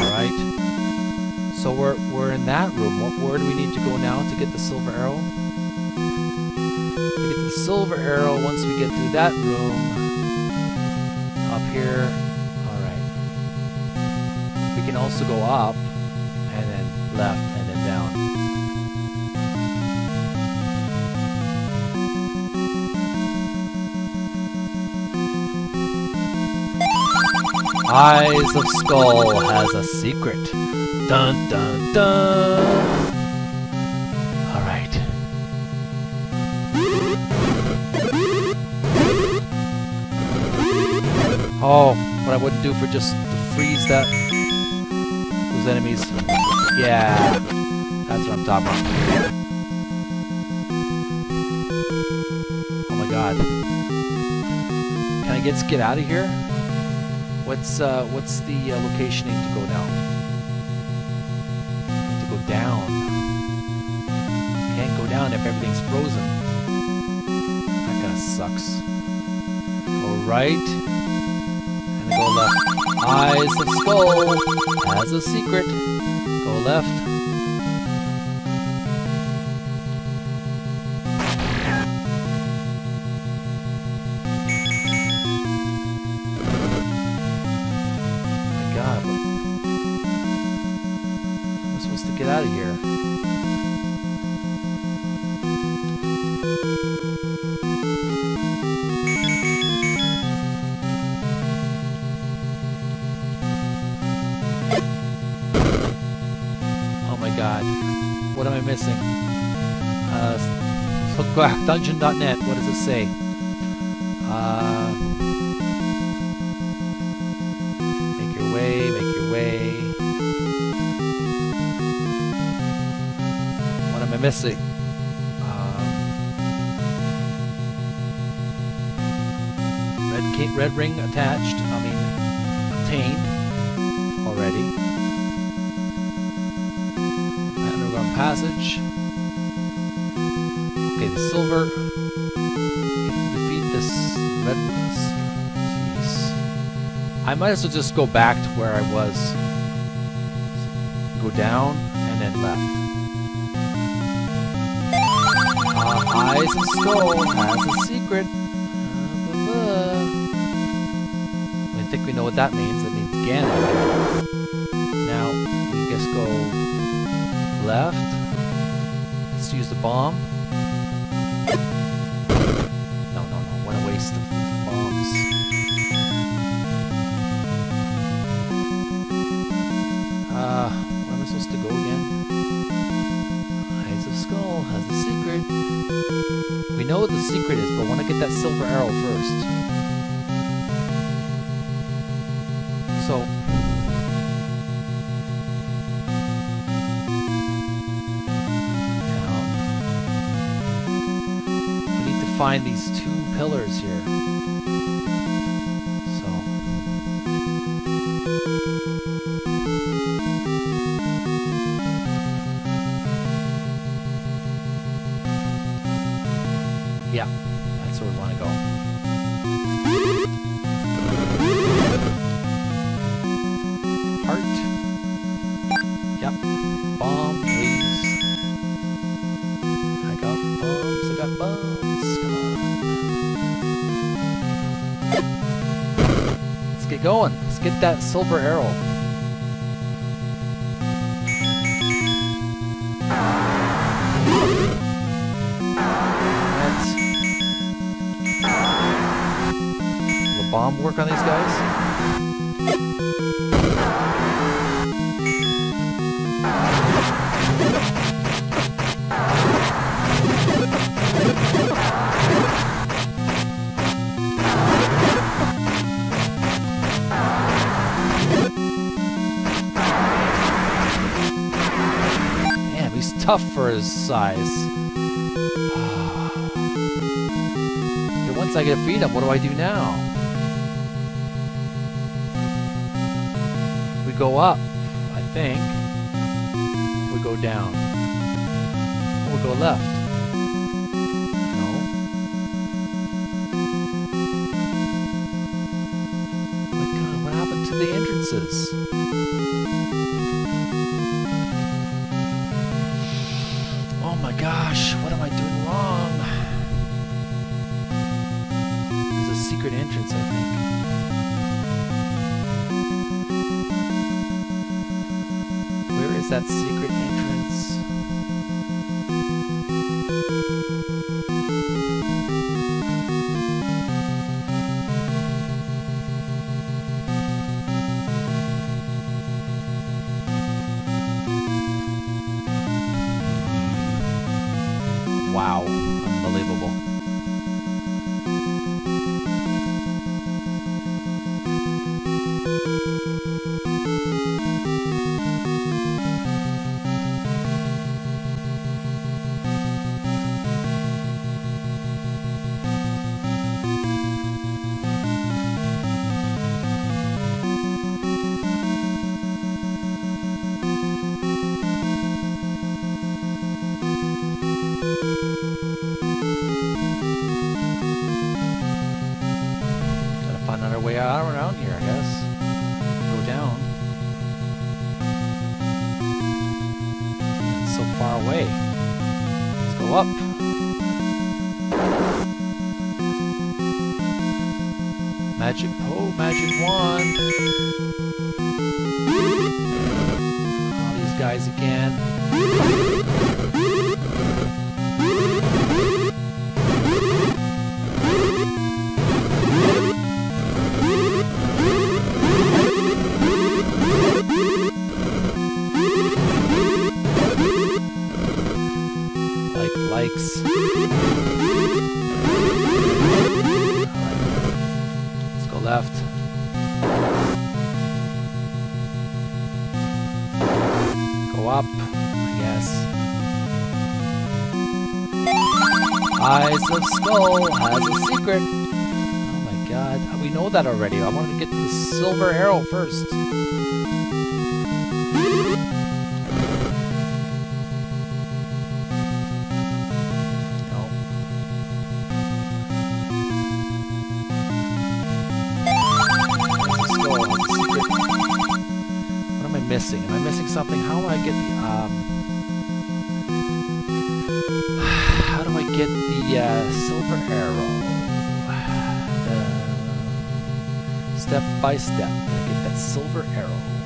Alright. So we're we're in that room. Where do we need to go now to get the silver arrow? To get the silver arrow, once we get through that room, up here. Alright. We can also go up and then left and then down. Eyes of Skull has a secret. Dun dun dun. All right. Oh, what I wouldn't do for just to freeze that those enemies. Yeah, that's what I'm talking about. Oh my god. Can I get get out of here? What's uh what's the uh, location need to go now? Need to go down. Can't go down if everything's frozen. That kinda sucks. Go right. And then go left. Eyes of Skull has a secret. Go left. I missing? Uh, dungeon.net, what does it say? Uh, Make your way, make your way. What am I missing? Um, red, red ring attached, I mean, obtained already. Passage. Okay, the silver. Defeat this red. Jeez. I might as well just go back to where I was. Go down and then left. Uh, Eyes and Skull has a secret. I think we know what that means. That means Ganon. Now, we just go left. Let's use the bomb. No, no, no. What a waste of bombs. Uh, where am I supposed to go again? Eyes of Skull has a secret. We know what the secret is, but want to get that silver arrow first. Find these two pillars here. So. Yeah, that's where we want to go. Going. Let's get that silver arrow. The bomb work on these guys? tough for his size. okay, once I get to feed him, what do I do now? We go up, I think. We go down. We go left. No. My god, what happened to the entrances? Oh my gosh, what am I doing wrong? There's a secret entrance, I think. Where is that secret Wow, up. Magic po, magic wand. All these guys again. Like likes. Let's go left. Go up, I guess. Eyes of Skull has a secret. Oh my god, we know that already. I wanted to get the silver arrow first. Missing? Am I missing something? How do I get the um? How do I get the uh, silver arrow? Step by step, I get that silver arrow.